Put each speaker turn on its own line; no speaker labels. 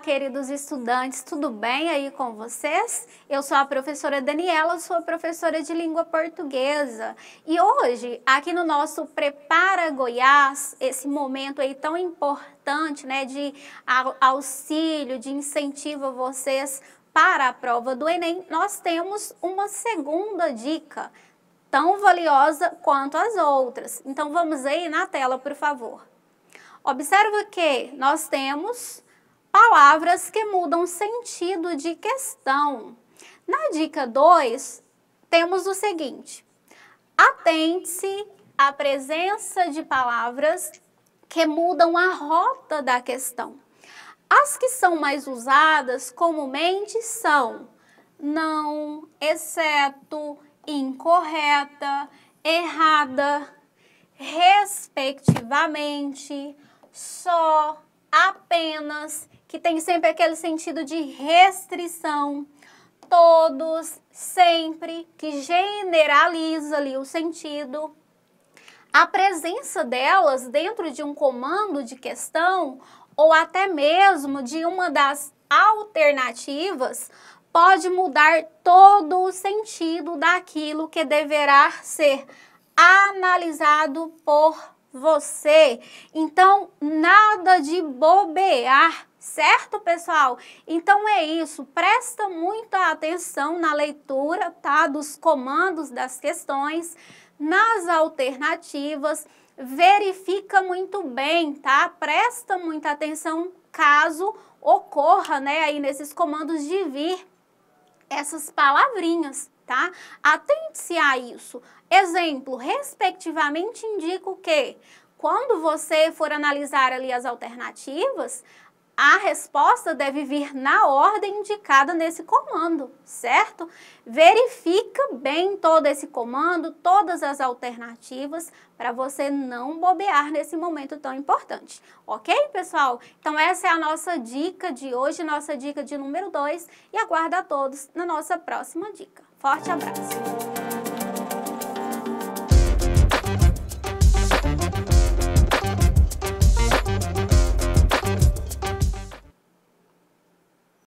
queridos estudantes, tudo bem aí com vocês? Eu sou a professora Daniela, sou professora de língua portuguesa. E hoje, aqui no nosso Prepara Goiás, esse momento aí tão importante, né, de auxílio, de incentivo a vocês para a prova do Enem, nós temos uma segunda dica, tão valiosa quanto as outras. Então vamos aí na tela, por favor. Observa que nós temos palavras que mudam sentido de questão. Na dica 2, temos o seguinte: atente-se à presença de palavras que mudam a rota da questão. As que são mais usadas comumente são não, exceto, incorreta, errada, respectivamente, só, apenas, que tem sempre aquele sentido de restrição, todos, sempre, que generaliza ali o sentido. A presença delas dentro de um comando de questão ou até mesmo de uma das alternativas pode mudar todo o sentido daquilo que deverá ser analisado por você. Então, nada de bobear, certo, pessoal? Então é isso, presta muita atenção na leitura, tá, dos comandos das questões, nas alternativas, verifica muito bem, tá? Presta muita atenção caso ocorra, né, aí nesses comandos de vir essas palavrinhas, tá? Atente-se a isso. Exemplo, respectivamente indica o quê? Quando você for analisar ali as alternativas, a resposta deve vir na ordem indicada nesse comando, certo? Verifica bem todo esse comando, todas as alternativas, para você não bobear nesse momento tão importante. Ok, pessoal? Então essa é a nossa dica de hoje, nossa dica de número 2 e aguardo a todos na nossa próxima dica. Forte abraço!